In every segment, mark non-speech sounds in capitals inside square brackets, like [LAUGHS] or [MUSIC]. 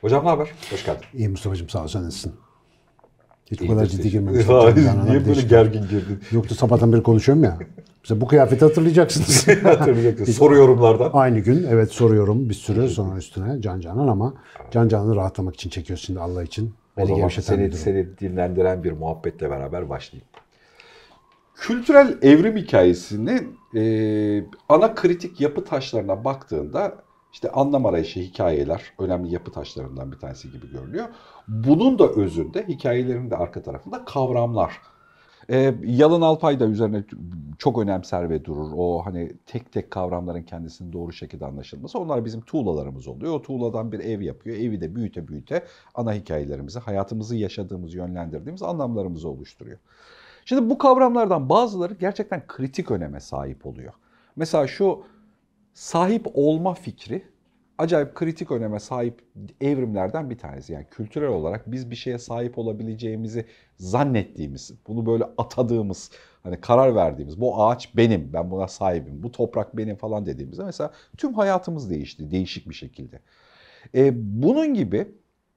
Hocam ne haber? Hoş geldin. İyi Mustafa'cığım sağ ol sen nasılsın? Hiç bu kadar ciddi girmemiştim. Canım, [LAUGHS] Niye böyle gergin girdin? Yoktu sabahtan beri konuşuyorum ya. Mesela bu kıyafeti hatırlayacaksınız. [LAUGHS] Hatırlayacaksın. Soru yorumlardan. Aynı gün evet soruyorum bir süre sonra üstüne Can Canan ama Can Canan'ı rahatlamak için çekiyoruz şimdi Allah için. O Beni zaman gevşeten bir seni, seni dinlendiren bir muhabbetle beraber başlayayım. Kültürel evrim hikayesini e, ana kritik yapı taşlarına baktığında işte anlam arayışı hikayeler önemli yapı taşlarından bir tanesi gibi görünüyor. Bunun da özünde hikayelerin de arka tarafında kavramlar. E, Yalın Alpay da üzerine çok önemser ve durur. O hani tek tek kavramların kendisinin doğru şekilde anlaşılması. Onlar bizim tuğlalarımız oluyor. O tuğladan bir ev yapıyor. Evi de büyüte büyüte ana hikayelerimizi, hayatımızı yaşadığımız, yönlendirdiğimiz anlamlarımızı oluşturuyor. Şimdi bu kavramlardan bazıları gerçekten kritik öneme sahip oluyor. Mesela şu sahip olma fikri acayip kritik öneme sahip evrimlerden bir tanesi. Yani kültürel olarak biz bir şeye sahip olabileceğimizi zannettiğimiz, bunu böyle atadığımız, hani karar verdiğimiz, bu ağaç benim, ben buna sahibim, bu toprak benim falan dediğimizde mesela tüm hayatımız değişti, değişik bir şekilde. E, bunun gibi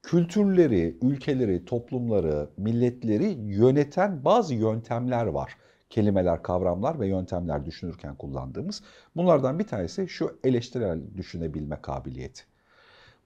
kültürleri, ülkeleri, toplumları, milletleri yöneten bazı yöntemler var. Kelimeler, kavramlar ve yöntemler düşünürken kullandığımız. Bunlardan bir tanesi şu eleştirel düşünebilme kabiliyeti.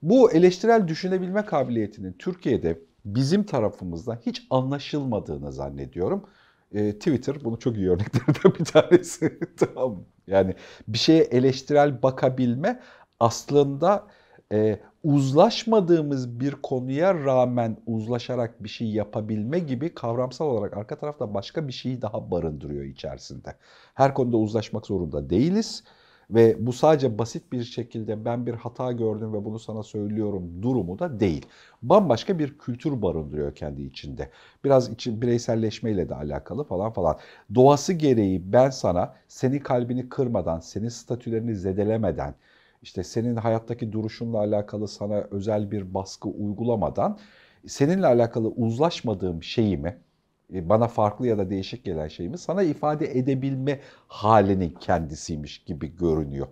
Bu eleştirel düşünebilme kabiliyetinin Türkiye'de bizim tarafımızdan hiç anlaşılmadığını zannediyorum. E, Twitter bunu çok iyi örneklerden [LAUGHS] bir tanesi. [LAUGHS] tamam? Yani bir şeye eleştirel bakabilme aslında e, uzlaşmadığımız bir konuya rağmen uzlaşarak bir şey yapabilme gibi kavramsal olarak arka tarafta başka bir şeyi daha barındırıyor içerisinde. Her konuda uzlaşmak zorunda değiliz ve bu sadece basit bir şekilde ben bir hata gördüm ve bunu sana söylüyorum durumu da değil. Bambaşka bir kültür barındırıyor kendi içinde. Biraz için bireyselleşmeyle de alakalı falan falan. Doğası gereği ben sana seni kalbini kırmadan, senin statülerini zedelemeden, işte senin hayattaki duruşunla alakalı sana özel bir baskı uygulamadan seninle alakalı uzlaşmadığım şeyimi, e, bana farklı ya da değişik gelen şeyimi sana ifade edebilme halinin kendisiymiş gibi görünüyor.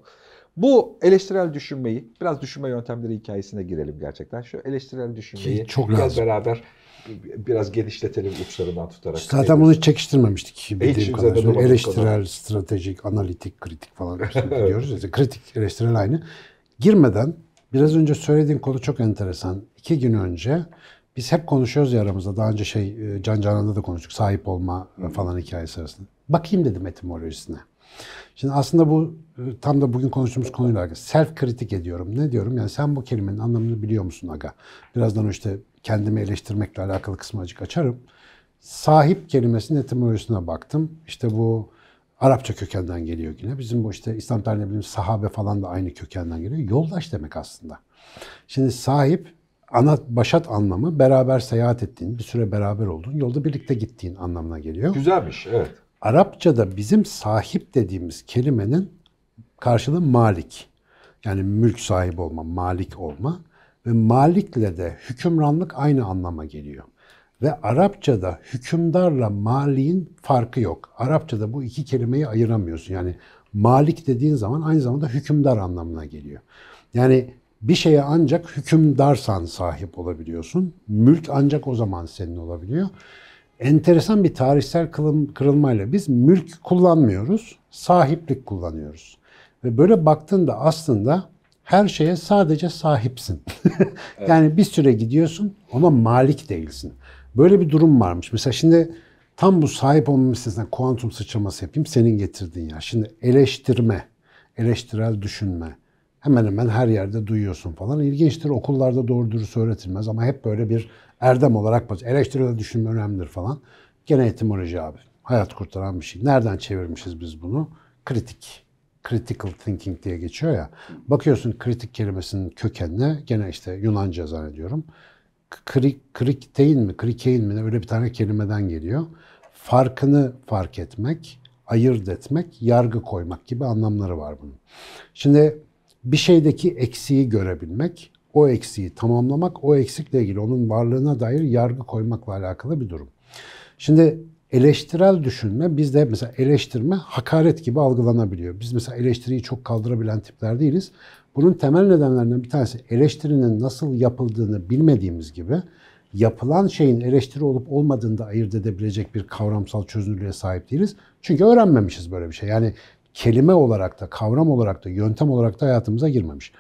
Bu eleştirel düşünmeyi, biraz düşünme yöntemleri hikayesine girelim gerçekten. Şu eleştirel düşünmeyi Ki çok biraz lazım. beraber biraz genişletelim uçlarından tutarak. Zaten bunu çekiştirmemiştik bildiğim Hiç kadar. üzerinde durmadık Eleştirel, kadar. stratejik, analitik, kritik falan [LAUGHS] diyoruz. İşte kritik, eleştirel aynı. Girmeden biraz önce söylediğin konu çok enteresan. İki gün önce biz hep konuşuyoruz ya aramızda. Daha önce şey e, Can Canan'da da konuştuk. Sahip olma falan hikayesi arasında. Bakayım dedim etimolojisine. Şimdi aslında bu e, tam da bugün konuştuğumuz konuyla alakalı. Self kritik ediyorum. Ne diyorum? Yani sen bu kelimenin anlamını biliyor musun aga? Birazdan işte kendimi eleştirmekle alakalı kısmı azıcık açarım. Sahip kelimesinin etimolojisine baktım. İşte bu Arapça kökenden geliyor yine. Bizim bu işte İslam tarihinde bildiğimiz sahabe falan da aynı kökenden geliyor. Yoldaş demek aslında. Şimdi sahip ana başat anlamı beraber seyahat ettiğin, bir süre beraber olduğun, yolda birlikte gittiğin anlamına geliyor. Güzelmiş, evet. Arapçada bizim sahip dediğimiz kelimenin karşılığı malik. Yani mülk sahibi olma, malik olma. Ve malikle de hükümranlık aynı anlama geliyor. Ve Arapçada hükümdarla maliğin farkı yok. Arapçada bu iki kelimeyi ayıramıyorsun. Yani malik dediğin zaman aynı zamanda hükümdar anlamına geliyor. Yani bir şeye ancak hükümdarsan sahip olabiliyorsun. Mülk ancak o zaman senin olabiliyor. Enteresan bir tarihsel kırılmayla biz mülk kullanmıyoruz, sahiplik kullanıyoruz. Ve böyle baktığında aslında her şeye sadece sahipsin. [LAUGHS] yani bir süre gidiyorsun ama malik değilsin. Böyle bir durum varmış. Mesela şimdi tam bu sahip olma meselesinden kuantum sıçraması yapayım senin getirdiğin yer. Şimdi eleştirme, eleştirel düşünme hemen hemen her yerde duyuyorsun falan. İlginçtir okullarda doğru dürüst öğretilmez ama hep böyle bir erdem olarak. Eleştirel düşünme önemlidir falan. Gene etimoloji abi. Hayat kurtaran bir şey. Nereden çevirmişiz biz bunu? Kritik. Critical thinking diye geçiyor ya. Bakıyorsun kritik kelimesinin kökenine gene işte Yunanca zannediyorum. Krik, kriktein mi, krikein mi öyle bir tane kelimeden geliyor. Farkını fark etmek, ayırt etmek, yargı koymak gibi anlamları var bunun. Şimdi bir şeydeki eksiği görebilmek, o eksiği tamamlamak, o eksikle ilgili onun varlığına dair yargı koymakla alakalı bir durum. Şimdi eleştirel düşünme bizde mesela eleştirme hakaret gibi algılanabiliyor. Biz mesela eleştiriyi çok kaldırabilen tipler değiliz. Bunun temel nedenlerinden bir tanesi eleştirinin nasıl yapıldığını bilmediğimiz gibi yapılan şeyin eleştiri olup olmadığını da ayırt edebilecek bir kavramsal çözünürlüğe sahip değiliz. Çünkü öğrenmemişiz böyle bir şey. Yani kelime olarak da, kavram olarak da, yöntem olarak da hayatımıza girmemiş.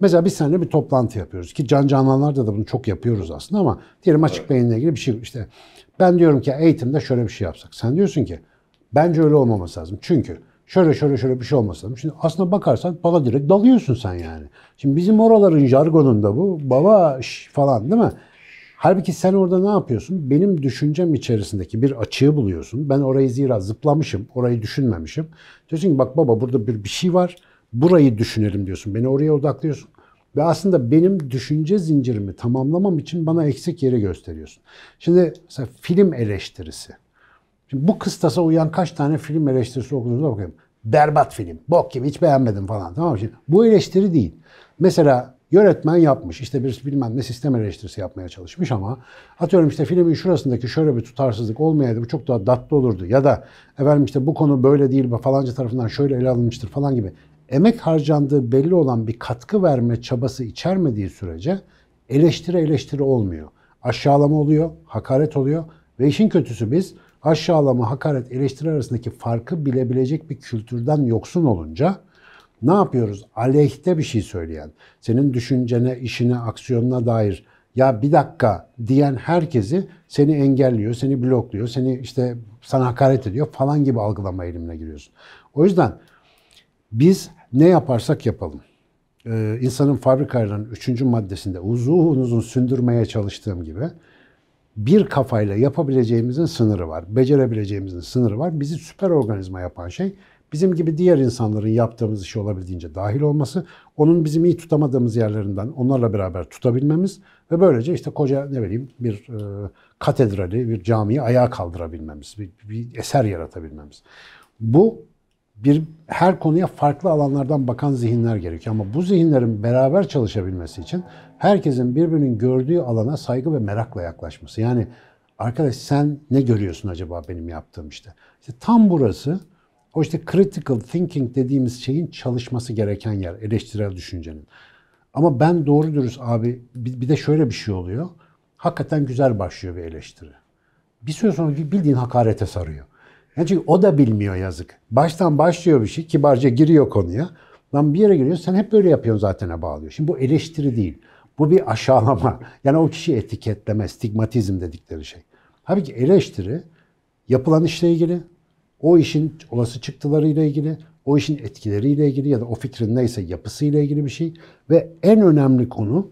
Mesela biz seninle bir toplantı yapıyoruz ki can canlanlarda da bunu çok yapıyoruz aslında ama diyelim açık evet. beyinle ilgili bir şey işte ben diyorum ki eğitimde şöyle bir şey yapsak. Sen diyorsun ki bence öyle olmaması lazım. Çünkü şöyle şöyle şöyle bir şey olması lazım. Şimdi aslında bakarsan bana direkt dalıyorsun sen yani. Şimdi bizim oraların jargonunda bu baba falan değil mi? Halbuki sen orada ne yapıyorsun? Benim düşüncem içerisindeki bir açığı buluyorsun. Ben orayı zira zıplamışım, orayı düşünmemişim. Diyorsun ki bak baba burada bir, bir şey var. Burayı düşünelim diyorsun. Beni oraya odaklıyorsun. Ve aslında benim düşünce zincirimi tamamlamam için bana eksik yeri gösteriyorsun. Şimdi mesela film eleştirisi. Şimdi bu kıstasa uyan kaç tane film eleştirisi okuduğunuza bakayım. Berbat film, bok gibi hiç beğenmedim falan tamam mı? Şimdi bu eleştiri değil. Mesela Yönetmen yapmış. İşte bir bilmem ne sistem eleştirisi yapmaya çalışmış ama atıyorum işte filmin şurasındaki şöyle bir tutarsızlık olmayaydı bu çok daha tatlı olurdu. Ya da efendim işte bu konu böyle değil falanca tarafından şöyle ele alınmıştır falan gibi. Emek harcandığı belli olan bir katkı verme çabası içermediği sürece eleştiri eleştiri olmuyor. Aşağılama oluyor, hakaret oluyor ve işin kötüsü biz aşağılama, hakaret, eleştiri arasındaki farkı bilebilecek bir kültürden yoksun olunca ne yapıyoruz? Aleyhte bir şey söyleyen, senin düşüncene, işine, aksiyonuna dair ya bir dakika diyen herkesi seni engelliyor, seni blokluyor, seni işte sana hakaret ediyor falan gibi algılama eğilimine giriyorsun. O yüzden biz ne yaparsak yapalım. Ee, insanın fabrikalarının üçüncü maddesinde uzun uzun sündürmeye çalıştığım gibi bir kafayla yapabileceğimizin sınırı var. Becerebileceğimizin sınırı var. Bizi süper organizma yapan şey bizim gibi diğer insanların yaptığımız işi olabildiğince dahil olması, onun bizim iyi tutamadığımız yerlerinden onlarla beraber tutabilmemiz ve böylece işte koca ne bileyim bir e, katedrali, bir camiyi ayağa kaldırabilmemiz, bir, bir eser yaratabilmemiz. Bu bir her konuya farklı alanlardan bakan zihinler gerekiyor ama bu zihinlerin beraber çalışabilmesi için herkesin birbirinin gördüğü alana saygı ve merakla yaklaşması. Yani arkadaş sen ne görüyorsun acaba benim yaptığım işte? İşte tam burası o işte critical thinking dediğimiz şeyin çalışması gereken yer, eleştirel düşüncenin. Ama ben doğru dürüst abi bir de şöyle bir şey oluyor. Hakikaten güzel başlıyor bir eleştiri. Bir süre sonra bildiğin hakarete sarıyor. Yani çünkü o da bilmiyor yazık. Baştan başlıyor bir şey, kibarca giriyor konuya. Lan bir yere giriyor, sen hep böyle yapıyorsun zaten'e bağlıyor. Şimdi bu eleştiri değil. Bu bir aşağılama. [LAUGHS] Yani o kişi etiketleme, stigmatizm dedikleri şey. Halbuki eleştiri yapılan işle ilgili, o işin olası çıktılarıyla ilgili, o işin etkileriyle ilgili ya da o fikrin neyse yapısıyla ilgili bir şey ve en önemli konu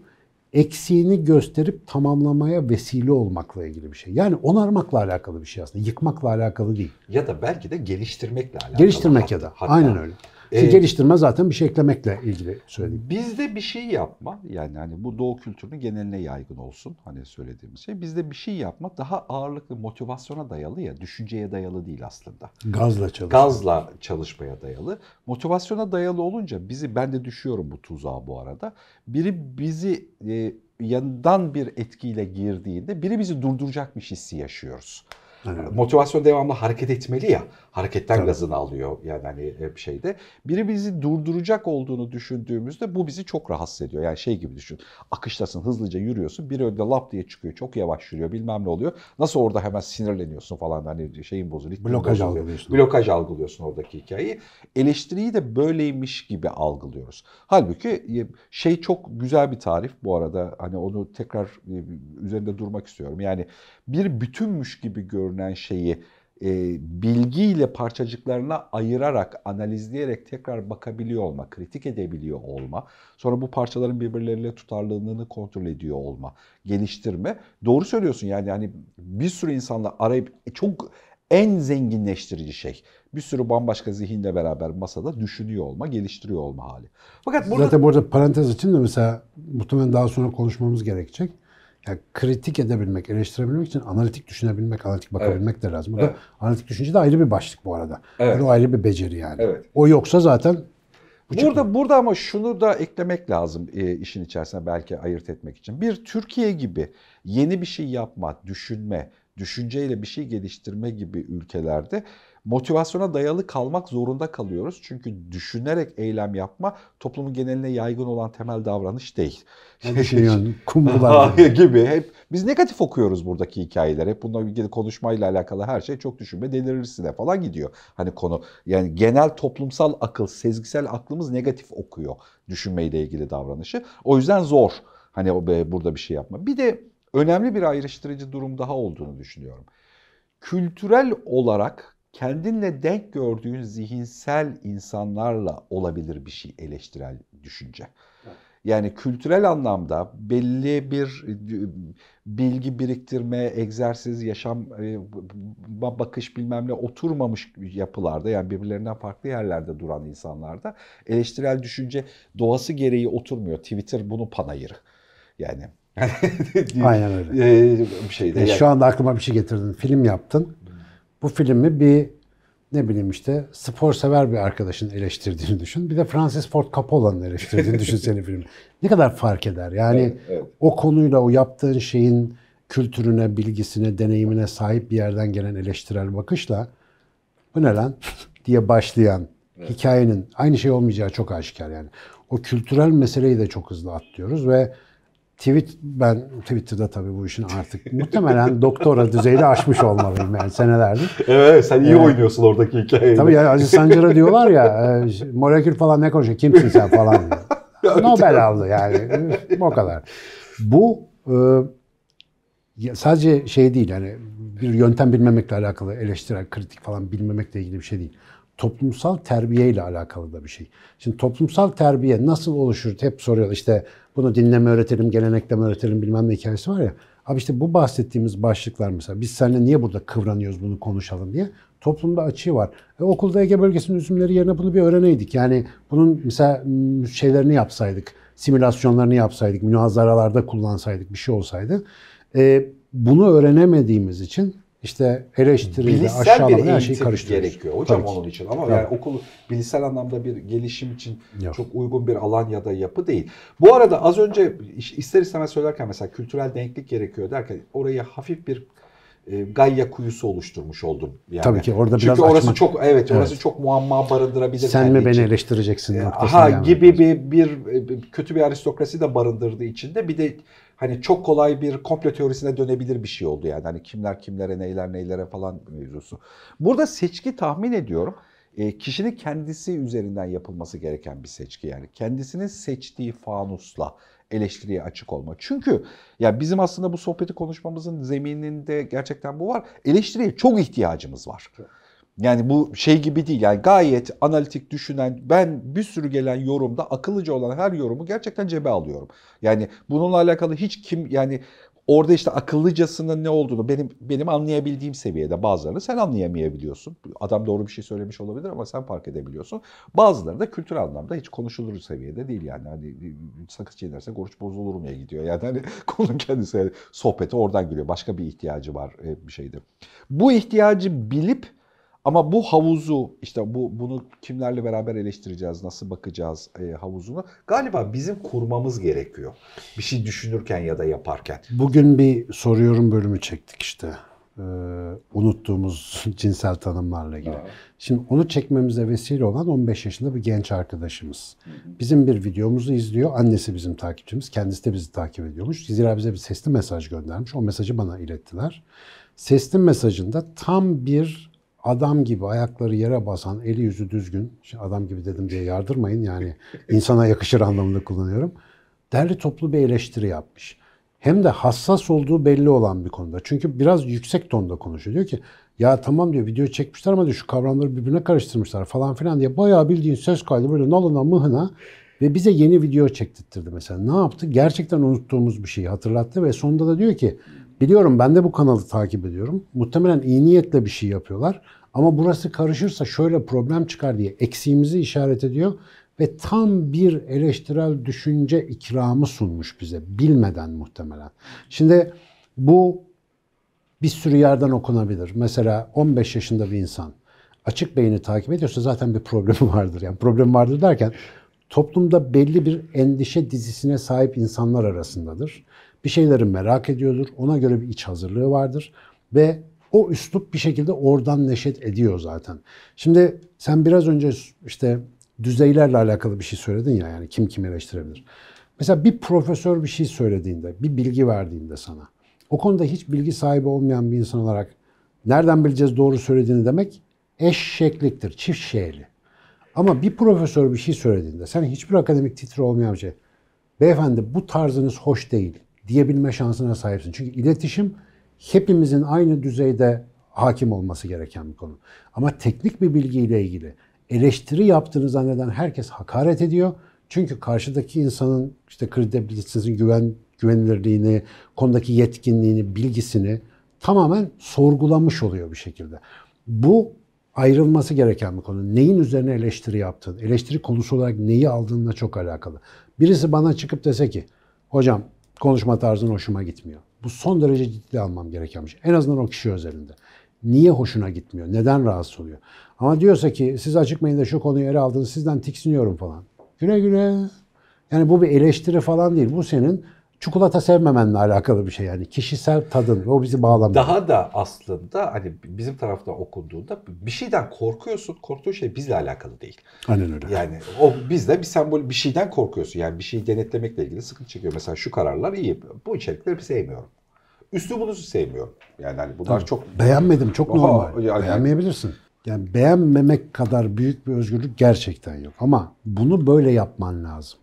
eksiğini gösterip tamamlamaya vesile olmakla ilgili bir şey. Yani onarmakla alakalı bir şey aslında. Yıkmakla alakalı değil. Ya da belki de geliştirmekle alakalı. Geliştirmek hatta, ya da. Hatta, Aynen öyle. Ee, geliştirme zaten bir şey eklemekle ilgili söyledim. Bizde bir şey yapma yani hani bu doğu kültürünün geneline yaygın olsun hani söylediğimiz şey. Bizde bir şey yapma daha ağırlıklı motivasyona dayalı ya düşünceye dayalı değil aslında. Gazla çalışma. Gazla çalışmaya dayalı. Motivasyona dayalı olunca bizi ben de düşüyorum bu tuzağa bu arada. Biri bizi e, yandan bir etkiyle girdiğinde biri bizi durduracakmış hissi yaşıyoruz. Evet. Motivasyon devamlı hareket etmeli ya. Hareketten Tabii. gazını alıyor yani hani hep şeyde. Biri bizi durduracak olduğunu düşündüğümüzde bu bizi çok rahatsız ediyor. Yani şey gibi düşün. Akıştasın, hızlıca yürüyorsun. Biri önde lap diye çıkıyor. Çok yavaş yürüyor. Bilmem ne oluyor. Nasıl orada hemen sinirleniyorsun falan hani şeyin bozuluyor. Blokaj bozuluyor. algılıyorsun. Blokaj algılıyorsun oradaki hikayeyi. Eleştiriyi de böyleymiş gibi algılıyoruz. Halbuki e, şey çok güzel bir tarif bu arada. Hani onu tekrar e, üzerinde durmak istiyorum. Yani bir bütünmüş gibi görünen şeyi e, bilgiyle parçacıklarına ayırarak, analizleyerek tekrar bakabiliyor olma, kritik edebiliyor olma, sonra bu parçaların birbirleriyle tutarlılığını kontrol ediyor olma, geliştirme. Doğru söylüyorsun yani yani bir sürü insanla arayıp e, çok en zenginleştirici şey. Bir sürü bambaşka zihinle beraber masada düşünüyor olma, geliştiriyor olma hali. Fakat burada... Zaten burada parantez için de mesela muhtemelen daha sonra konuşmamız gerekecek. Yani kritik edebilmek, eleştirebilmek için analitik düşünebilmek, analitik bakabilmek evet. de lazım. Bu evet. da analitik düşünce de ayrı bir başlık bu arada. Evet. Yani o ayrı bir beceri yani. Evet. O yoksa zaten bu burada çıkıyor. burada ama şunu da eklemek lazım e, işin içerisine belki ayırt etmek için. Bir Türkiye gibi yeni bir şey yapma, düşünme, düşünceyle bir şey geliştirme gibi ülkelerde motivasyona dayalı kalmak zorunda kalıyoruz. Çünkü düşünerek eylem yapma toplumun geneline yaygın olan temel davranış değil. Ne düşünüyorsun? Kumrular. [LAUGHS] gibi. Hep biz negatif okuyoruz buradaki hikayeler. Hep bununla ilgili konuşmayla alakalı her şey çok düşünme delirirsin falan gidiyor. Hani konu yani genel toplumsal akıl, sezgisel aklımız negatif okuyor düşünmeyle ilgili davranışı. O yüzden zor. Hani burada bir şey yapma. Bir de önemli bir ayrıştırıcı durum daha olduğunu düşünüyorum. Kültürel olarak kendinle denk gördüğün zihinsel insanlarla olabilir bir şey eleştirel düşünce. Yani kültürel anlamda belli bir bilgi biriktirme, egzersiz, yaşam e, bakış bilmem ne oturmamış yapılarda yani birbirlerinden farklı yerlerde duran insanlarda eleştirel düşünce doğası gereği oturmuyor. Twitter bunu panayırı. Yani [LAUGHS] Aynen öyle. E, bir şey de. E, Şu anda aklıma bir şey getirdin. Film yaptın. Bu filmi bir ne bileyim işte spor sever bir arkadaşın eleştirdiğini düşün. Bir de Francis Ford Coppola'nın eleştirdiğini [LAUGHS] düşün senin filmi. Ne kadar fark eder? Yani evet, evet. o konuyla o yaptığın şeyin kültürüne, bilgisine, deneyimine sahip bir yerden gelen eleştirel bakışla bu ne lan [LAUGHS] diye başlayan evet. hikayenin aynı şey olmayacağı çok aşikar yani. O kültürel meseleyi de çok hızlı atlıyoruz ve Tweet ben Twitter'da tabii bu işin artık muhtemelen doktora düzeyde aşmış olmalıyım yani senelerdir. Evet sen iyi ee, oynuyorsun oradaki hikayeyi. Tabii ya Aziz Sancar'a diyorlar ya e, molekül falan ne konuşuyor kimsin sen falan. [LAUGHS] Nobel aldı yani o kadar. Bu e, sadece şey değil yani bir yöntem bilmemekle alakalı eleştirel, kritik falan bilmemekle ilgili bir şey değil toplumsal terbiye ile alakalı da bir şey. Şimdi toplumsal terbiye nasıl oluşur? Hep soruyor işte bunu dinleme öğretelim, gelenekleme öğretelim bilmem ne hikayesi var ya. Abi işte bu bahsettiğimiz başlıklar mesela biz seninle niye burada kıvranıyoruz bunu konuşalım diye. Toplumda açığı var. E, okulda Ege bölgesinin üzümleri yerine bunu bir öğreneydik. Yani bunun mesela şeylerini yapsaydık, simülasyonlarını yapsaydık, münazaralarda kullansaydık bir şey olsaydı. E, bunu öğrenemediğimiz için işte eleştiriyle aşağılama her şeyi karıştırıyoruz. gerekiyor hocam Tabii onun için ama Tabii. yani okul bilişsel anlamda bir gelişim için Yok. çok uygun bir alan ya da yapı değil. Bu arada az önce ister istemez söylerken mesela kültürel denklik gerekiyor derken orayı hafif bir e, Gayya kuyusu oluşturmuş oldum. Yani. Tabii ki orada biraz Çünkü orası açmak. çok evet orası evet. çok muamma barındırabilir. Sen mi beni için. eleştireceksin e, Aha gibi bir, bir, bir kötü bir aristokrasi de barındırdığı içinde bir de hani çok kolay bir komplo teorisine dönebilir bir şey oldu yani. Hani kimler kimlere neyler neylere falan mevzusu. Burada seçki tahmin ediyorum e, kişinin kendisi üzerinden yapılması gereken bir seçki yani. Kendisinin seçtiği fanusla eleştiriye açık olma. Çünkü ya bizim aslında bu sohbeti konuşmamızın zemininde gerçekten bu var. Eleştiriye çok ihtiyacımız var. Yani bu şey gibi değil yani gayet analitik düşünen ben bir sürü gelen yorumda akıllıca olan her yorumu gerçekten cebe alıyorum. Yani bununla alakalı hiç kim yani Orada işte akıllıcasının ne olduğunu benim benim anlayabildiğim seviyede bazılarını sen anlayamayabiliyorsun. Adam doğru bir şey söylemiş olabilir ama sen fark edebiliyorsun. Bazıları da kültürel anlamda hiç konuşulur seviyede değil yani. Hani sakız çiğnerse oruç bozulur muya gidiyor. Yani hani [LAUGHS] konunun kendisi sohbeti oradan geliyor. Başka bir ihtiyacı var e, bir şeyde. Bu ihtiyacı bilip ama bu havuzu işte bu bunu kimlerle beraber eleştireceğiz, nasıl bakacağız e, havuzunu galiba bizim kurmamız gerekiyor. Bir şey düşünürken ya da yaparken. Bugün bir soruyorum bölümü çektik işte. Ee, unuttuğumuz [LAUGHS] cinsel tanımlarla ilgili. Şimdi onu çekmemize vesile olan 15 yaşında bir genç arkadaşımız. Bizim bir videomuzu izliyor. Annesi bizim takipçimiz. Kendisi de bizi takip ediyormuş. Zira bize bir sesli mesaj göndermiş. O mesajı bana ilettiler. Sesli mesajında tam bir adam gibi ayakları yere basan, eli yüzü düzgün, şimdi adam gibi dedim diye yardırmayın yani [LAUGHS] insana yakışır anlamında kullanıyorum. Derli toplu bir eleştiri yapmış. Hem de hassas olduğu belli olan bir konuda. Çünkü biraz yüksek tonda konuşuyor. Diyor ki ya tamam diyor video çekmişler ama diyor şu kavramları birbirine karıştırmışlar falan filan diye bayağı bildiğin söz kaydı böyle nalına mıhına ve bize yeni video çektirtirdi mesela. Ne yaptı? Gerçekten unuttuğumuz bir şeyi hatırlattı ve sonunda da diyor ki Biliyorum ben de bu kanalı takip ediyorum. Muhtemelen iyi niyetle bir şey yapıyorlar. Ama burası karışırsa şöyle problem çıkar diye eksiğimizi işaret ediyor. Ve tam bir eleştirel düşünce ikramı sunmuş bize. Bilmeden muhtemelen. Şimdi bu bir sürü yerden okunabilir. Mesela 15 yaşında bir insan açık beyni takip ediyorsa zaten bir problemi [LAUGHS] vardır. Yani problem vardır derken toplumda belli bir endişe dizisine sahip insanlar arasındadır bir şeyleri merak ediyordur. Ona göre bir iç hazırlığı vardır. Ve o üslup bir şekilde oradan neşet ediyor zaten. Şimdi sen biraz önce işte düzeylerle alakalı bir şey söyledin ya yani kim kim eleştirebilir. Mesela bir profesör bir şey söylediğinde, bir bilgi verdiğinde sana, o konuda hiç bilgi sahibi olmayan bir insan olarak nereden bileceğiz doğru söylediğini demek eşekliktir, çift şeyli. Ama bir profesör bir şey söylediğinde, sen hiçbir akademik titri olmayan bir şey, beyefendi bu tarzınız hoş değil diyebilme şansına sahipsin. Çünkü iletişim hepimizin aynı düzeyde hakim olması gereken bir konu. Ama teknik bir bilgiyle ilgili eleştiri yaptığını zanneden herkes hakaret ediyor. Çünkü karşıdaki insanın işte kredibilitesinin güven güvenilirliğini, konudaki yetkinliğini, bilgisini tamamen sorgulamış oluyor bir şekilde. Bu ayrılması gereken bir konu. Neyin üzerine eleştiri yaptığın, eleştiri konusu olarak neyi aldığınla çok alakalı. Birisi bana çıkıp dese ki, hocam konuşma tarzın hoşuma gitmiyor. Bu son derece ciddi almam gereken bir şey. En azından o kişi özelinde. Niye hoşuna gitmiyor? Neden rahatsız oluyor? Ama diyorsa ki siz açık da şu konuyu ele aldınız sizden tiksiniyorum falan. Güle güle. Yani bu bir eleştiri falan değil. Bu senin çikolata sevmemenle alakalı bir şey yani. Kişisel tadın. O bizi bağlamıyor. Daha da aslında hani bizim tarafta okunduğunda bir şeyden korkuyorsun. Korktuğun şey bizle alakalı değil. Aynen öyle. Yani o bizde bir sembol bir şeyden korkuyorsun. Yani bir şeyi denetlemekle ilgili sıkıntı çekiyor. Mesela şu kararlar iyi. Bu içerikleri sevmiyorum. Üslubunuzu sevmiyorum. Yani hani bunlar Tamam. çok Beğenmedim çok normal. yani- Beğenmeyebilirsin. Yani beğenmemek kadar büyük bir özgürlük gerçekten yok. Ama bunu böyle yapman lazım.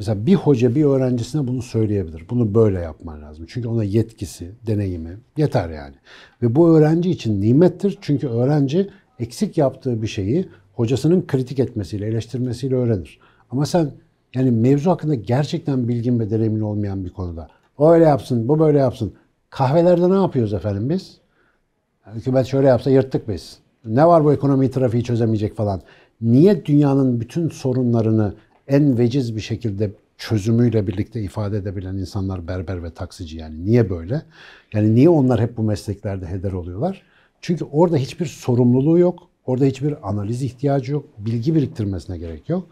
Mesela bir hoca bir öğrencisine bunu söyleyebilir. Bunu böyle yapman lazım. Çünkü ona yetkisi, deneyimi yeter yani. Ve bu öğrenci için nimettir. Çünkü öğrenci eksik yaptığı bir şeyi hocasının kritik etmesiyle, eleştirmesiyle öğrenir. Ama sen yani mevzu hakkında gerçekten bilgin ve deneyimin olmayan bir konuda o öyle yapsın, bu böyle yapsın. Kahvelerde ne yapıyoruz efendim biz? Hükümet şöyle yapsa yırttık biz. Ne var bu ekonomi trafiği çözemeyecek falan. Niye dünyanın bütün sorunlarını en veciz bir şekilde çözümüyle birlikte ifade edebilen insanlar berber ve taksici yani niye böyle? Yani niye onlar hep bu mesleklerde heder oluyorlar? Çünkü orada hiçbir sorumluluğu yok. Orada hiçbir analiz ihtiyacı yok. Bilgi biriktirmesine gerek yok.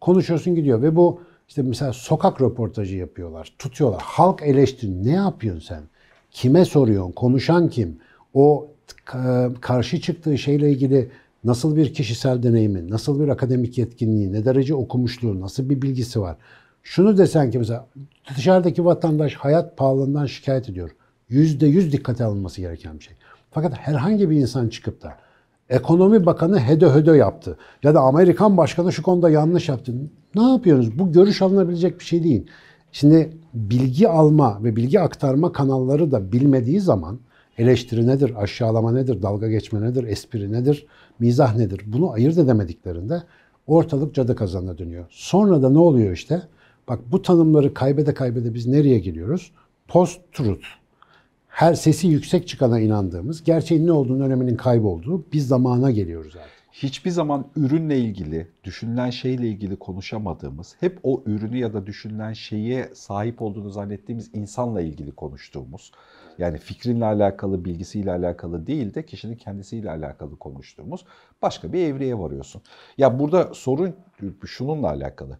Konuşuyorsun gidiyor ve bu işte mesela sokak röportajı yapıyorlar. Tutuyorlar. Halk eleştiri. Ne yapıyorsun sen? Kime soruyorsun? Konuşan kim? O ka- karşı çıktığı şeyle ilgili nasıl bir kişisel deneyimi, nasıl bir akademik yetkinliği, ne derece okumuşluğu, nasıl bir bilgisi var? Şunu desen ki mesela dışarıdaki vatandaş hayat pahalılığından şikayet ediyor. Yüzde yüz dikkate alınması gereken bir şey. Fakat herhangi bir insan çıkıp da ekonomi bakanı hede hödö yaptı ya da Amerikan başkanı şu konuda yanlış yaptı. Ne yapıyorsunuz? Bu görüş alınabilecek bir şey değil. Şimdi bilgi alma ve bilgi aktarma kanalları da bilmediği zaman eleştiri nedir, aşağılama nedir, dalga geçme nedir, espri nedir, mizah nedir bunu ayırt edemediklerinde ortalık cadı kazanına dönüyor. Sonra da ne oluyor işte? Bak bu tanımları kaybede kaybede biz nereye geliyoruz? Post-truth. Her sesi yüksek çıkana inandığımız, gerçeğin ne olduğunu öneminin kaybolduğu bir zamana geliyoruz artık. hiçbir zaman ürünle ilgili, düşünülen şeyle ilgili konuşamadığımız, hep o ürünü ya da düşünülen şeye sahip olduğunu zannettiğimiz insanla ilgili konuştuğumuz, yani fikrinle alakalı, bilgisiyle alakalı değil de kişinin kendisiyle alakalı konuştuğumuz başka bir evreye varıyorsun. Ya burada sorun şununla alakalı.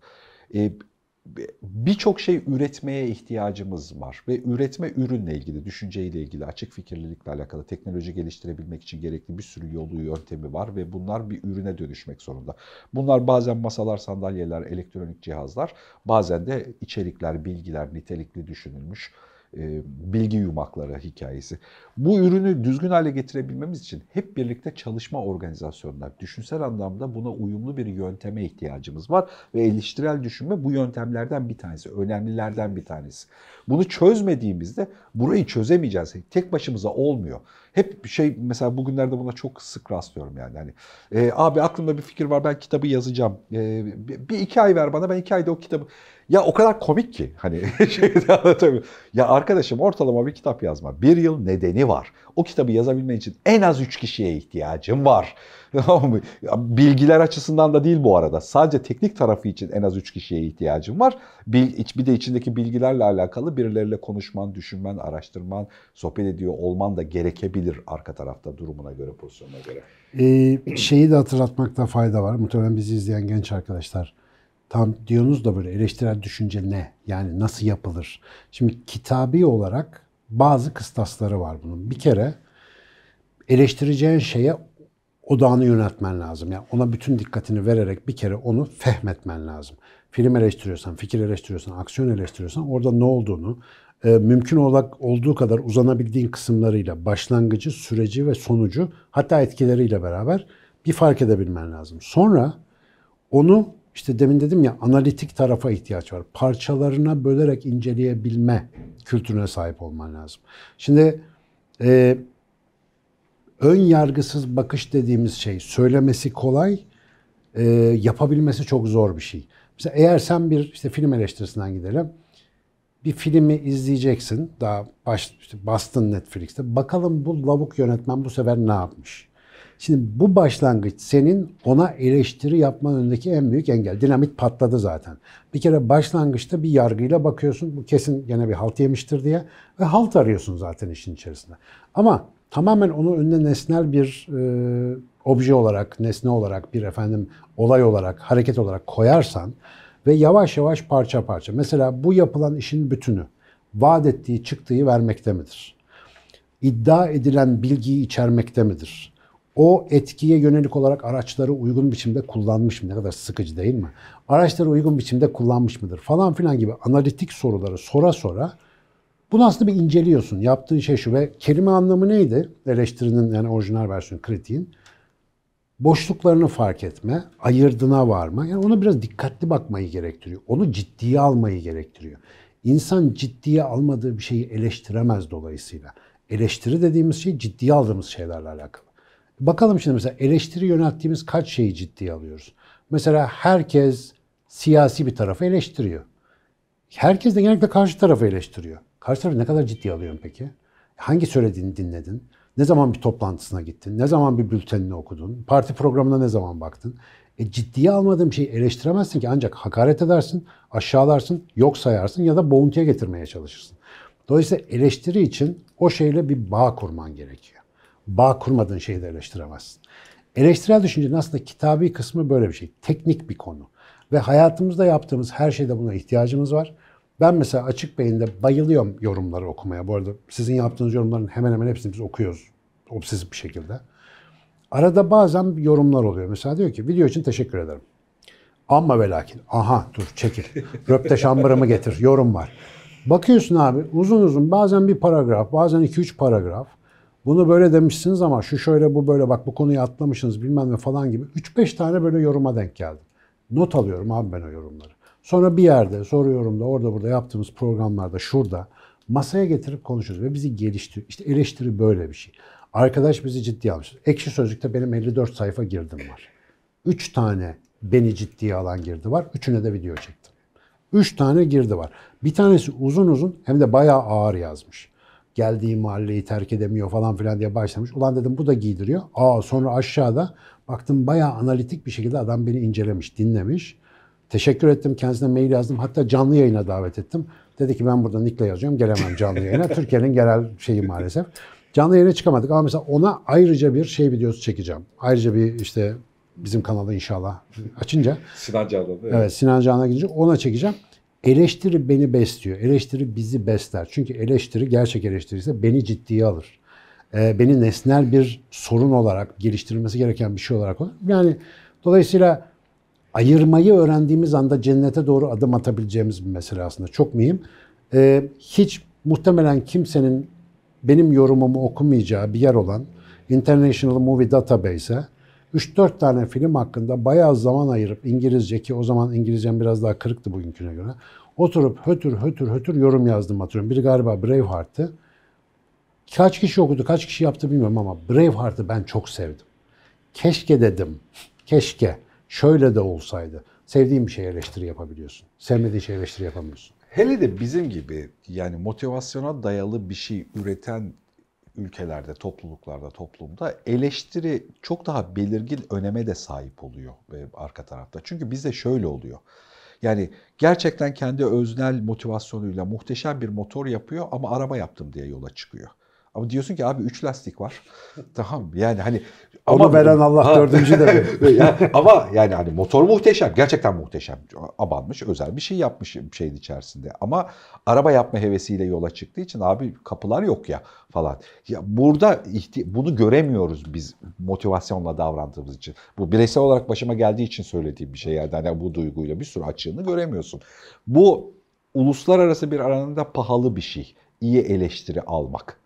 Ee, birçok şey üretmeye ihtiyacımız var ve üretme ürünle ilgili, düşünceyle ilgili, açık fikirlilikle alakalı teknoloji geliştirebilmek için gerekli bir sürü yolu, yöntemi var ve bunlar bir ürüne dönüşmek zorunda. Bunlar bazen masalar, sandalyeler, elektronik cihazlar, bazen de içerikler, bilgiler, nitelikli düşünülmüş e, bilgi yumakları hikayesi. Bu ürünü düzgün hale getirebilmemiz için hep birlikte çalışma organizasyonlar, düşünsel anlamda buna uyumlu bir yönteme ihtiyacımız var ve eleştirel düşünme bu yöntemlerden bir tanesi, önemlilerden bir tanesi. Bunu çözmediğimizde burayı çözemeyeceğiz. Tek başımıza olmuyor. Hep şey mesela bugünlerde buna çok sık rastlıyorum yani. Hani, e, abi aklımda bir fikir var ben kitabı yazacağım. E, bir, bir iki ay ver bana ben iki ayda o kitabı ya o kadar komik ki hani [LAUGHS] şeyde anlatamıyorum. Ya arkadaşım ortalama bir kitap yazma. Bir yıl nedeni var. O kitabı yazabilmen için en az üç kişiye ihtiyacım var. [LAUGHS] Bilgiler açısından da değil bu arada. Sadece teknik tarafı için en az üç kişiye ihtiyacım var. Bir de içindeki bilgilerle alakalı birileriyle konuşman, düşünmen, araştırman, sohbet ediyor olman da gerekebilir arka tarafta durumuna göre, pozisyonuna göre. Ee, şeyi de hatırlatmakta fayda var. Muhtemelen bizi izleyen genç arkadaşlar Tam diyorsunuz da böyle eleştirel düşünce ne? Yani nasıl yapılır? Şimdi kitabi olarak bazı kıstasları var bunun. Bir kere eleştireceğin şeye odağını yöneltmen lazım. Yani ona bütün dikkatini vererek bir kere onu fehmetmen lazım. Film eleştiriyorsan, fikir eleştiriyorsan, aksiyon eleştiriyorsan orada ne olduğunu e, mümkün olarak olduğu kadar uzanabildiğin kısımlarıyla başlangıcı, süreci ve sonucu hatta etkileriyle beraber bir fark edebilmen lazım. Sonra onu işte demin dedim ya analitik tarafa ihtiyaç var. Parçalarına bölerek inceleyebilme kültürüne sahip olman lazım. Şimdi e, ön yargısız bakış dediğimiz şey söylemesi kolay, e, yapabilmesi çok zor bir şey. Mesela eğer sen bir işte film eleştirisinden gidelim. Bir filmi izleyeceksin. Daha baş, işte bastın Netflix'te. Bakalım bu lavuk yönetmen bu sefer ne yapmış? Şimdi bu başlangıç senin ona eleştiri yapman önündeki en büyük engel. Dinamit patladı zaten. Bir kere başlangıçta bir yargıyla bakıyorsun. Bu kesin gene bir halt yemiştir diye. Ve halt arıyorsun zaten işin içerisinde. Ama tamamen onu önüne nesnel bir e, obje olarak, nesne olarak, bir efendim olay olarak, hareket olarak koyarsan ve yavaş yavaş parça parça. Mesela bu yapılan işin bütünü vaat ettiği çıktığı vermekte midir? İddia edilen bilgiyi içermekte midir? O etkiye yönelik olarak araçları uygun biçimde kullanmış mı? Ne kadar sıkıcı değil mi? Araçları uygun biçimde kullanmış mıdır? Falan filan gibi analitik soruları sora sora bunu aslında bir inceliyorsun. Yaptığın şey şu ve kelime anlamı neydi? Eleştirinin yani orijinal versiyonu kritiğin. Boşluklarını fark etme, ayırdına varma. Yani ona biraz dikkatli bakmayı gerektiriyor. Onu ciddiye almayı gerektiriyor. İnsan ciddiye almadığı bir şeyi eleştiremez dolayısıyla. Eleştiri dediğimiz şey ciddiye aldığımız şeylerle alakalı. Bakalım şimdi mesela eleştiri yönelttiğimiz kaç şeyi ciddiye alıyoruz? Mesela herkes siyasi bir tarafı eleştiriyor. Herkes de genellikle karşı tarafı eleştiriyor. Karşı tarafı ne kadar ciddiye alıyorsun peki? Hangi söylediğini dinledin? Ne zaman bir toplantısına gittin? Ne zaman bir bültenini okudun? Parti programına ne zaman baktın? E, ciddiye almadığım şeyi eleştiremezsin ki ancak hakaret edersin, aşağılarsın, yok sayarsın ya da boğuntuya getirmeye çalışırsın. Dolayısıyla eleştiri için o şeyle bir bağ kurman gerekiyor. Bağ kurmadığın şeyi de eleştiremezsin. Eleştirel düşüncenin aslında kitabi kısmı böyle bir şey. Teknik bir konu. Ve hayatımızda yaptığımız her şeyde buna ihtiyacımız var. Ben mesela Açık Beyin'de bayılıyorum yorumları okumaya. Bu arada sizin yaptığınız yorumların hemen hemen hepsini biz okuyoruz. Obsesif bir şekilde. Arada bazen yorumlar oluyor. Mesela diyor ki video için teşekkür ederim. Ama ve lakin. Aha dur çekil. Röpte şambırımı getir. Yorum var. Bakıyorsun abi uzun uzun bazen bir paragraf bazen iki üç paragraf. Bunu böyle demişsiniz ama şu şöyle bu böyle bak bu konuyu atlamışsınız bilmem ne falan gibi. 3-5 tane böyle yoruma denk geldim. Not alıyorum abi ben o yorumları. Sonra bir yerde soruyorum da orada burada yaptığımız programlarda şurada masaya getirip konuşuyoruz ve bizi geliştiriyor. İşte eleştiri böyle bir şey. Arkadaş bizi ciddiye almış. Ekşi Sözlük'te benim 54 sayfa girdim var. 3 tane beni ciddiye alan girdi var. Üçüne de video çektim. 3 tane girdi var. Bir tanesi uzun uzun hem de bayağı ağır yazmış. Geldiği mahalleyi terk edemiyor falan filan diye başlamış. Ulan dedim bu da giydiriyor. Aa sonra aşağıda baktım bayağı analitik bir şekilde adam beni incelemiş, dinlemiş. Teşekkür ettim. Kendisine mail yazdım. Hatta canlı yayına davet ettim. Dedi ki ben burada Nick'le yazıyorum. Gelemem canlı yayına. [LAUGHS] Türkiye'nin genel şeyi maalesef. Canlı yayına çıkamadık ama mesela ona ayrıca bir şey videosu çekeceğim. Ayrıca bir işte bizim kanalı inşallah açınca. Sinan Can'da Evet, evet Sinan Can'a gidince ona çekeceğim. Eleştiri beni besliyor. Eleştiri bizi besler. Çünkü eleştiri gerçek eleştiri ise beni ciddiye alır. Ee, beni nesnel bir sorun olarak geliştirilmesi gereken bir şey olarak olur. Yani dolayısıyla ayırmayı öğrendiğimiz anda cennete doğru adım atabileceğimiz bir mesele aslında. Çok mühim. Ee, hiç muhtemelen kimsenin benim yorumumu okumayacağı bir yer olan International Movie Database'e 3-4 tane film hakkında bayağı zaman ayırıp İngilizce ki o zaman İngilizcem biraz daha kırıktı bugünküne göre. Oturup hötür hötür hötür yorum yazdım hatırlıyorum. Biri galiba Braveheart'tı. Kaç kişi okudu, kaç kişi yaptı bilmiyorum ama Braveheart'ı ben çok sevdim. Keşke dedim. Keşke. Şöyle de olsaydı. Sevdiğin bir şey eleştiri yapabiliyorsun. Sevmediğin şey eleştiri yapamıyorsun. Hele de bizim gibi yani motivasyona dayalı bir şey üreten ülkelerde, topluluklarda, toplumda eleştiri çok daha belirgin öneme de sahip oluyor arka tarafta. Çünkü bizde şöyle oluyor. Yani gerçekten kendi öznel motivasyonuyla muhteşem bir motor yapıyor ama araba yaptım diye yola çıkıyor. Ama diyorsun ki abi 3 lastik var. [LAUGHS] tamam yani hani Onu veren Allah dördüncü de [LAUGHS] yani, ama yani hani motor muhteşem. Gerçekten muhteşem. Abanmış özel bir şey yapmış şeyin içerisinde. Ama araba yapma hevesiyle yola çıktığı için abi kapılar yok ya falan. Ya burada bunu göremiyoruz biz motivasyonla davrandığımız için. Bu bireysel olarak başıma geldiği için söylediğim bir şey yani hani bu duyguyla bir sürü açığını göremiyorsun. Bu uluslararası bir aranında pahalı bir şey. İyi eleştiri almak.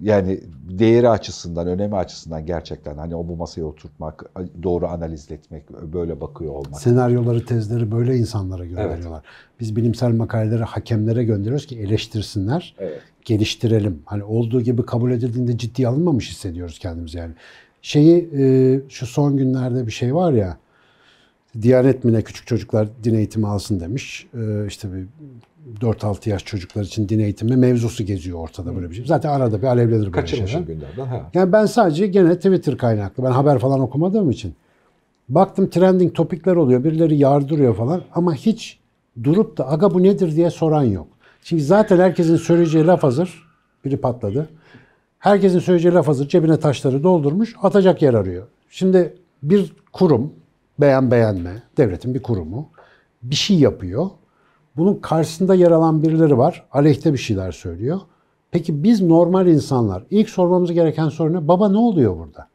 Yani değeri açısından, önemi açısından gerçekten hani o bu masaya oturtmak, doğru analiz etmek, böyle bakıyor olmak. Senaryoları, tezleri böyle insanlara gönderiyorlar. Evet. Biz bilimsel makaleleri hakemlere gönderiyoruz ki eleştirsinler, Evet. geliştirelim. Hani olduğu gibi kabul edildiğinde ciddiye alınmamış hissediyoruz kendimizi yani. Şeyi e, şu son günlerde bir şey var ya, Diyanet mi ne küçük çocuklar din eğitimi alsın demiş. E, işte bir 4-6 yaş çocuklar için din eğitimi mevzusu geziyor ortada böyle bir şey. Zaten arada bir alevlenir böyle şeyler. günlerden. Ha. Yani ben sadece gene Twitter kaynaklı. Ben haber falan okumadığım için. Baktım trending topikler oluyor. Birileri yardırıyor falan. Ama hiç durup da aga bu nedir diye soran yok. Çünkü zaten herkesin söyleyeceği laf hazır. Biri patladı. Herkesin söyleyeceği laf hazır. Cebine taşları doldurmuş. Atacak yer arıyor. Şimdi bir kurum, beğen beğenme, devletin bir kurumu bir şey yapıyor. Bunun karşısında yer alan birileri var. Aleyhte bir şeyler söylüyor. Peki biz normal insanlar ilk sormamız gereken soru ne? Baba ne oluyor burada?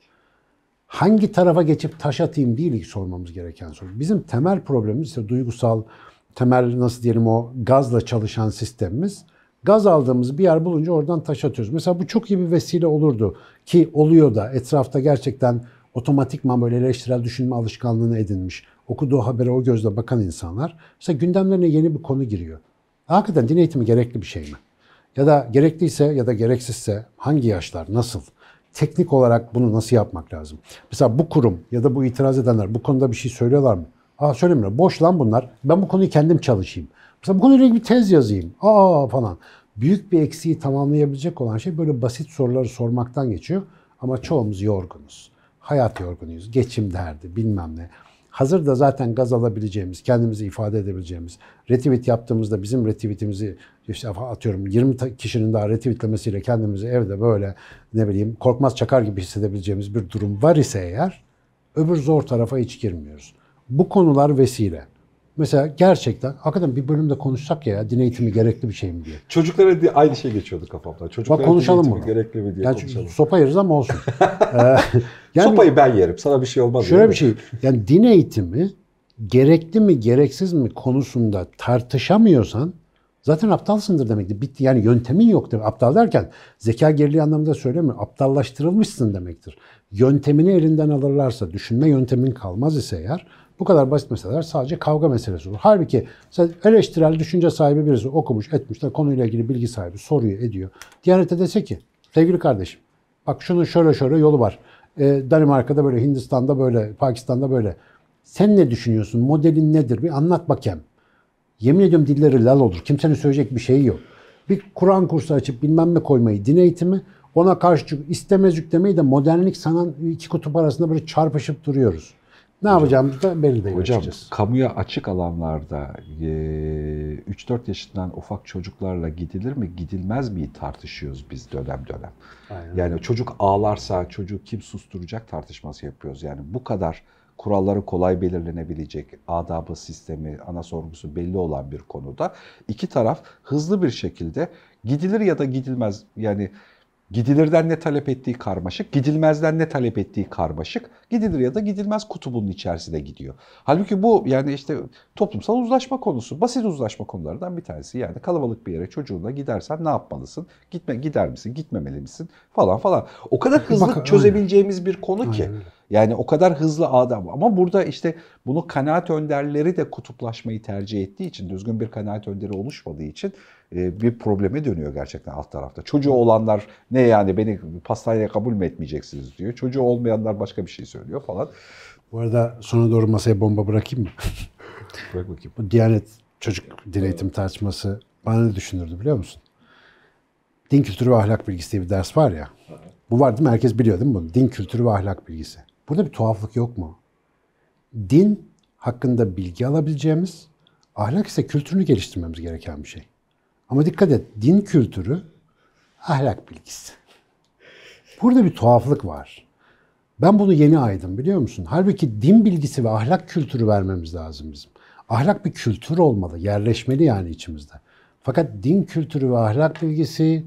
Hangi tarafa geçip taş atayım değil ilk sormamız gereken soru. Bizim temel problemimiz işte duygusal, temel nasıl diyelim o gazla çalışan sistemimiz. Gaz aldığımız bir yer bulunca oradan taş atıyoruz. Mesela bu çok iyi bir vesile olurdu ki oluyor da etrafta gerçekten otomatikman böyle eleştirel düşünme alışkanlığını edinmiş, okuduğu habere o gözle bakan insanlar. Mesela gündemlerine yeni bir konu giriyor. Hakikaten din eğitimi gerekli bir şey mi? Ya da gerekliyse ya da gereksizse hangi yaşlar, nasıl? Teknik olarak bunu nasıl yapmak lazım? Mesela bu kurum ya da bu itiraz edenler bu konuda bir şey söylüyorlar mı? Aa söylemiyor. Boş lan bunlar. Ben bu konuyu kendim çalışayım. Mesela bu konuyla ilgili bir tez yazayım. Aa falan. Büyük bir eksiği tamamlayabilecek olan şey böyle basit soruları sormaktan geçiyor. Ama çoğumuz yorgunuz. Hayat yorgunuyuz. Geçim derdi bilmem ne. Hazır da zaten gaz alabileceğimiz, kendimizi ifade edebileceğimiz, retweet yaptığımızda bizim retweetimizi işte atıyorum 20 ta- kişinin daha retweetlemesiyle kendimizi evde böyle ne bileyim korkmaz çakar gibi hissedebileceğimiz bir durum var ise eğer öbür zor tarafa hiç girmiyoruz. Bu konular vesile. Mesela gerçekten hakikaten bir bölümde konuşsak ya, din eğitimi gerekli bir şey mi diye. Çocuklara di- aynı şey geçiyordu kafamdan. Çocuklara Bak konuşalım bunu. Gerekli mi diye Yani konuşalım. sopa yeriz ama olsun. [LAUGHS] Ee, yani Sopayı ben yerim. Sana bir şey olmaz. Şöyle değil bir şey. Yani din eğitimi gerekli mi gereksiz mi konusunda tartışamıyorsan zaten aptalsındır demektir. Bitti. Yani yöntemin yok demek. Aptal derken zeka geriliği anlamında söylemiyorum. Aptallaştırılmışsın demektir. Yöntemini elinden alırlarsa, düşünme yöntemin kalmaz ise eğer bu kadar basit meseleler sadece kavga meselesi olur. Halbuki sen eleştirel düşünce sahibi birisi okumuş, etmiş de konuyla ilgili bilgi sahibi soruyor, ediyor. Diyanete dese ki, sevgili kardeşim, bak şunun şöyle şöyle yolu var. Ee, Danimarka'da böyle, Hindistan'da böyle, Pakistan'da böyle. Sen ne düşünüyorsun? Modelin nedir? Bir anlat bakayım. Yemin ediyorum dilleri lal olur. Kimsenin söyleyecek bir şeyi yok. Bir Kur'an kursu açıp bilmem ne koymayı, din eğitimi, ona karşı çık- istemez yüklemeyi de modernlik sanan iki kutup arasında böyle çarpışıp duruyoruz. Ne yapacağımız da belli değil Hocam açıkçası. kamuya açık alanlarda e, 3-4 yaşından ufak çocuklarla gidilir mi gidilmez mi tartışıyoruz biz dönem dönem. Aynen. Yani çocuk ağlarsa çocuğu kim susturacak tartışması yapıyoruz. Yani bu kadar kuralları kolay belirlenebilecek, adabı sistemi, ana sorgusu belli olan bir konuda iki taraf hızlı bir şekilde gidilir ya da gidilmez yani Gidilirden ne talep ettiği karmaşık, gidilmezden ne talep ettiği karmaşık, gidilir ya da gidilmez kutubunun içerisine gidiyor. Halbuki bu yani işte toplumsal uzlaşma konusu, basit uzlaşma konularından bir tanesi. Yani kalabalık bir yere çocuğunla gidersen ne yapmalısın? Gitme gider misin? Gitmemeli misin? Falan falan. O kadar hızlı Bak, çözebileceğimiz bir konu ki. Aynen. Yani o kadar hızlı adam ama burada işte bunu kanaat önderleri de kutuplaşmayı tercih ettiği için düzgün bir kanaat önderi oluşmadığı için bir probleme dönüyor gerçekten alt tarafta. Çocuğu olanlar ne yani beni pastaneye kabul mü etmeyeceksiniz diyor. Çocuğu olmayanlar başka bir şey söylüyor falan. Bu arada sona doğru masaya bomba bırakayım mı? [LAUGHS] Bırak bakayım. Bu Diyanet çocuk din eğitim tartışması bana ne düşünürdü biliyor musun? Din kültürü ve ahlak bilgisi diye bir ders var ya. Bu var değil mi? Herkes biliyor değil mi bunu? Din kültürü ve ahlak bilgisi. Burada bir tuhaflık yok mu? Din hakkında bilgi alabileceğimiz, ahlak ise kültürünü geliştirmemiz gereken bir şey. Ama dikkat et, din kültürü ahlak bilgisi. Burada bir tuhaflık var. Ben bunu yeni aydım biliyor musun? Halbuki din bilgisi ve ahlak kültürü vermemiz lazım bizim. Ahlak bir kültür olmalı, yerleşmeli yani içimizde. Fakat din kültürü ve ahlak bilgisi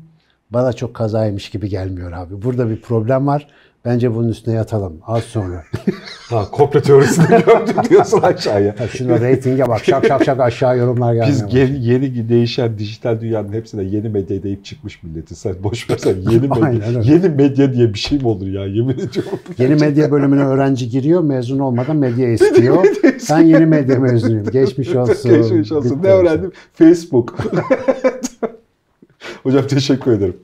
bana çok kazaymış gibi gelmiyor abi. Burada bir problem var. Bence bunun üstüne yatalım az sonra. [LAUGHS] Ha, komplo teorisini [LAUGHS] gördüm diyorsun aşağıya. Ha, Şuna reytinge bak şak şak şak aşağı yorumlar gelmeye Biz yeni, yeni değişen dijital dünyanın hepsine yeni medya deyip çıkmış milleti. Sen boş ver sen yeni [LAUGHS] medya. Aynen öyle. yeni medya diye bir şey mi olur ya yemin ediyorum. Yeni medya bölümüne öğrenci giriyor, mezun olmadan medya istiyor. Ben yeni medya mezunuyum. Geçmiş olsun. Geçmiş olsun. Bitti Ne öğrendim? Facebook. Hocam teşekkür ederim.